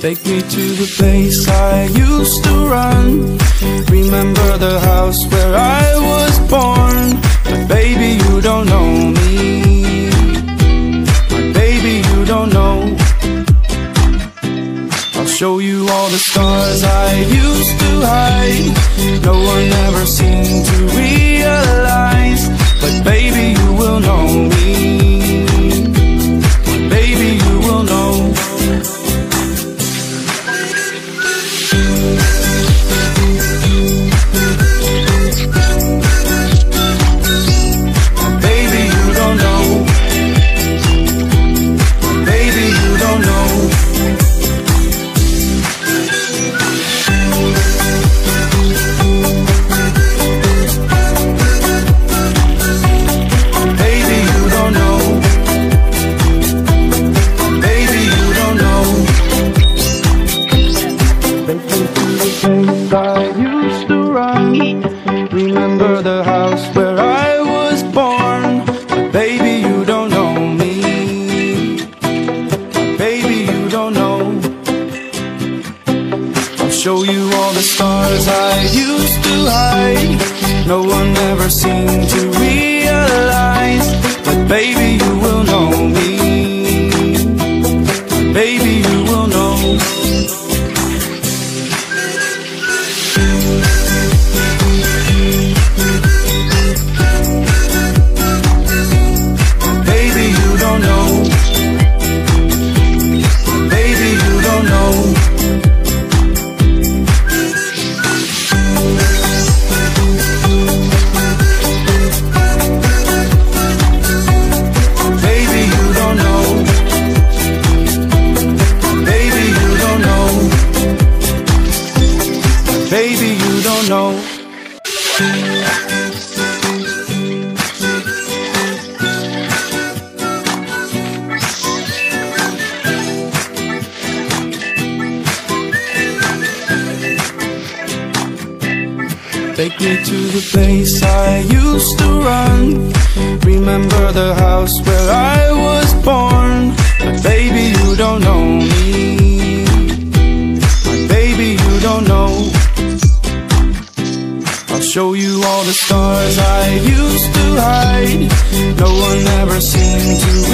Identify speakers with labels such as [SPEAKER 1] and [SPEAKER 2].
[SPEAKER 1] Take me to the place I used to run. Remember the house where I was show you all the scars I used to hide. No one ever seemed show you all the stars I used to hide. No one ever seemed to realize. But baby, you will know me. Baby, you will know. You don't know. Take me to the place I used to run. Remember the house where I was born. But baby, you don't know show you all the stars I used to hide. No one ever seemed to